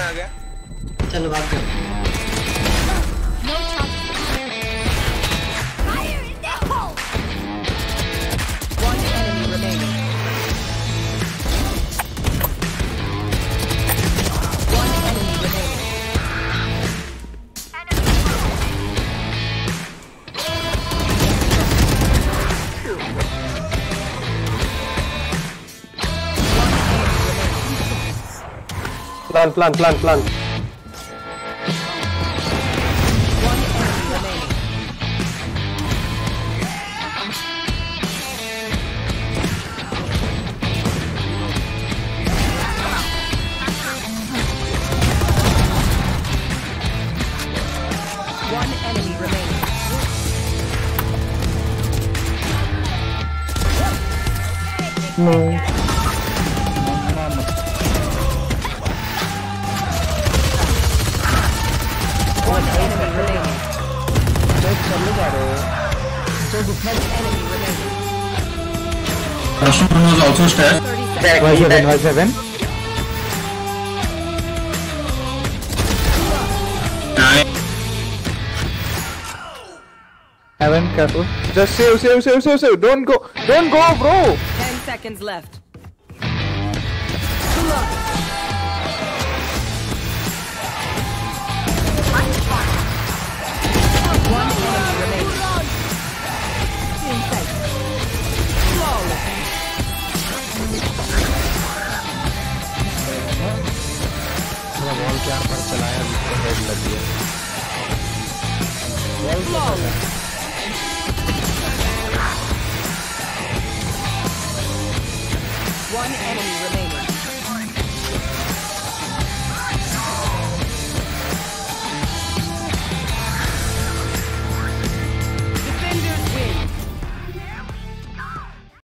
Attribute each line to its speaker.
Speaker 1: आ गया?
Speaker 2: चलो
Speaker 3: बात कर। Pelan, pelan, pelan, pelan. No.
Speaker 4: Rashomon was also stacked.
Speaker 3: 30 seconds.
Speaker 5: Y7, Y7.
Speaker 4: Nine.
Speaker 5: Heaven, careful. Just save, save, save, save, save. Don't go. Don't go, bro.
Speaker 3: 10 seconds left. One
Speaker 5: ball के यहाँ पर चलाया अभी head लग गया
Speaker 3: Flawless. One enemy remaining.